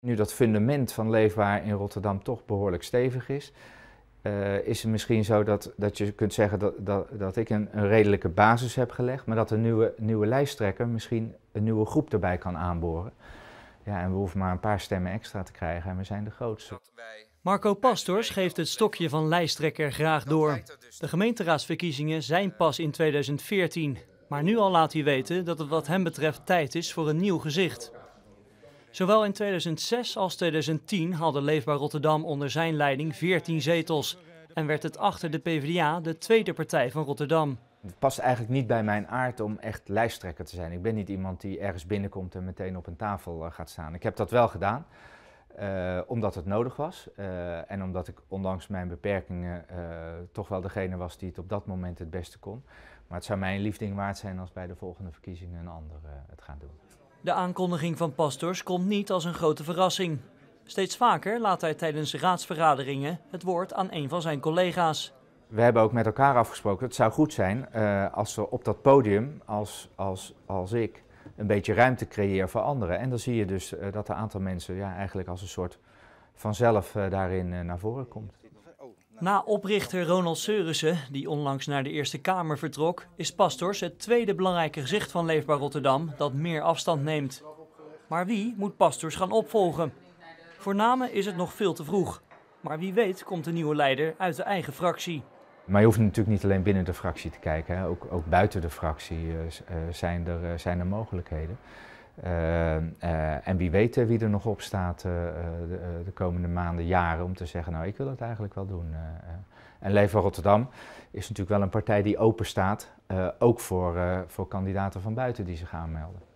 Nu dat fundament van Leefbaar in Rotterdam toch behoorlijk stevig is, uh, is het misschien zo dat, dat je kunt zeggen dat, dat, dat ik een, een, redelijke basis heb gelegd, maar dat een nieuwe, nieuwe lijsttrekker misschien een nieuwe groep erbij kan aanboren. Ja, en we hoeven maar een paar stemmen extra te krijgen en we zijn de grootste. Marco Pastors geeft het stokje van lijsttrekker graag door. De gemeenteraadsverkiezingen zijn pas in 2014. Maar nu al laat hij weten dat het wat hem betreft tijd is voor een nieuw gezicht. Zowel in 2006 als 2010 haalde Leefbaar Rotterdam onder zijn leiding 14 zetels. En werd het achter de PvdA de tweede partij van Rotterdam. Het past eigenlijk niet bij mijn aard om echt lijsttrekker te zijn. Ik ben niet iemand die ergens binnenkomt en meteen op een tafel eh, gaat staan. Ik heb dat wel gedaan, uh, omdat het nodig was. Uh, en omdat ik ondanks mijn beperkingen toch wel degene was die het op dat moment het beste kon. Maar het zou mij een liefding waard zijn als bij de volgende verkiezingen een ander het gaat doen. De aankondiging van Pastors komt niet als een grote verrassing. Steeds vaker laat hij tijdens raadsvergaderingen het woord aan een van zijn collega's. We hebben ook met elkaar afgesproken, het zou goed zijn uh, als we op dat podium, als, als, als ik, een beetje ruimte creëer voor anderen. En dan zie je dus uh, dat een aantal mensen ja, eigenlijk als een soort vanzelf uh, daarin naar voren komt. Na oprichter Ronald Seurissen, die onlangs naar de Eerste Kamer vertrok, is Pastors het tweede belangrijke gezicht van Leefbaar Rotterdam dat meer afstand neemt. Maar wie moet Pastors gaan opvolgen? Voor namen is het nog veel te vroeg. Maar wie weet komt de nieuwe leider uit de eigen fractie. Maar je hoeft natuurlijk niet alleen binnen de fractie te kijken, hè. Ook, ook buiten de fractie uh, zijn, er, uh, zijn er mogelijkheden. En wie weet wie er nog op staat de, de, komende maanden, jaren, om te zeggen, nou ik wil het eigenlijk wel doen. en Leefbaar Rotterdam is natuurlijk wel een partij die open staat, ook voor, voor kandidaten van buiten die zich aanmelden.